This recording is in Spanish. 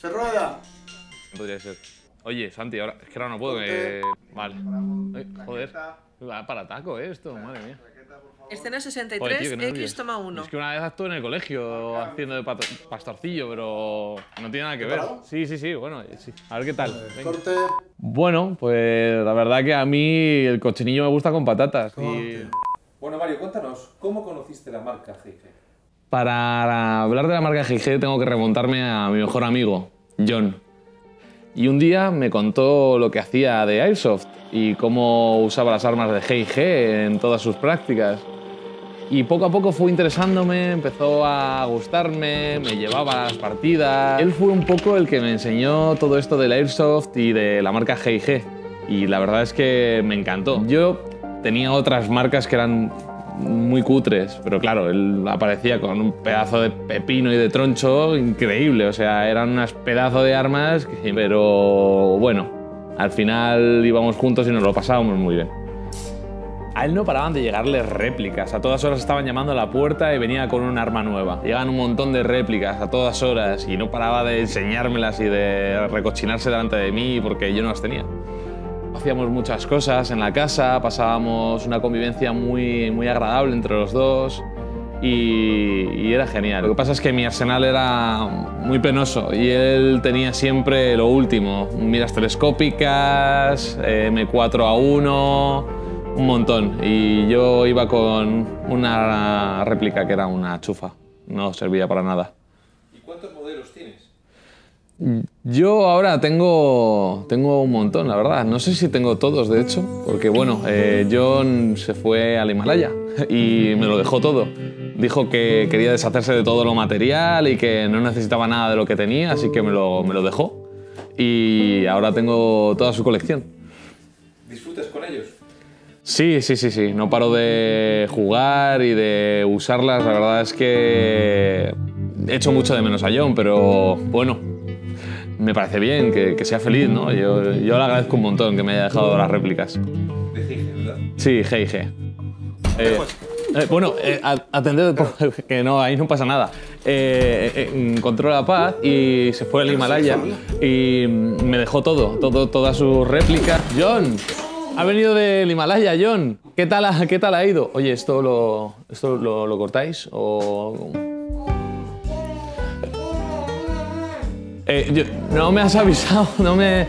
¡Se rueda! Podría ser. Oye, Santi, ahora, es que ahora no puedo. Que... Vale. Ay, joder. Va para taco esto, madre mía. Escena Joder, 63, tío, qué nervios. X toma 1. Es que una vez actué en el colegio haciendo de pastorcillo, pero no tiene nada que ver. Sí, sí, sí, bueno, sí. A ver qué tal. Corte. Bueno, pues la verdad que a mí el cochinillo me gusta con patatas. Y Bueno, Mario, cuéntanos, ¿cómo conociste la marca GG? Para hablar de la marca GG tengo que remontarme a mi mejor amigo, John. Y un día me contó lo que hacía de Airsoft y cómo usaba las armas de G&G en todas sus prácticas. Y poco a poco fue interesándome, empezó a gustarme, me llevaba a las partidas. Él fue un poco el que me enseñó todo esto del Airsoft y de la marca G&G. Y la verdad es que me encantó. Yo tenía otras marcas que eran muy cutres, pero claro, él aparecía con un pedazo de pepino y de troncho increíble. O sea, eran unas pedazos de armas, que- pero bueno, al final íbamos juntos y nos lo pasábamos muy bien. A él no paraban de llegarle réplicas. A todas horas estaban llamando a la puerta y venía con un arma nueva. Llegaban un montón de réplicas a todas horas y no paraba de enseñármelas y de recochinarse delante de mí porque yo no las tenía. Hacíamos muchas cosas en la casa, pasábamos una convivencia muy, muy agradable entre los dos y, y era genial. Lo que pasa es que mi arsenal era muy penoso y él tenía siempre lo último, miras telescópicas, eh, M4A1, un montón. Y yo iba con una réplica que era una chufa, no servía para nada. Yo ahora tengo, tengo un montón, la verdad. No sé si tengo todos, de hecho, porque bueno, eh, John se fue al Himalaya y me lo dejó todo. Dijo que quería deshacerse de todo lo material y que no necesitaba nada de lo que tenía, así que me lo, me lo dejó. Y ahora tengo toda su colección. ¿Disfrutas con ellos? Sí, sí, sí, sí. No paro de jugar y de usarlas. La verdad es que echo mucho de menos a John, pero bueno, me parece bien que, que sea feliz, ¿no? Yo, yo le agradezco un montón que me haya dejado las réplicas. De GG, ¿verdad? Sí, hey, hey. Eh, eh, bueno, eh, a- atended, que no, ahí no pasa nada. Eh, eh, encontró la paz y se fue al Himalaya y me dejó todo, todo todas sus réplicas. John, ha venido del Himalaya, John. ¿Qué tal, ha- qué tal ha ido? Oye, ¿esto lo, esto lo, lo cortáis o...? Eh, yo- no me has avisado, no me...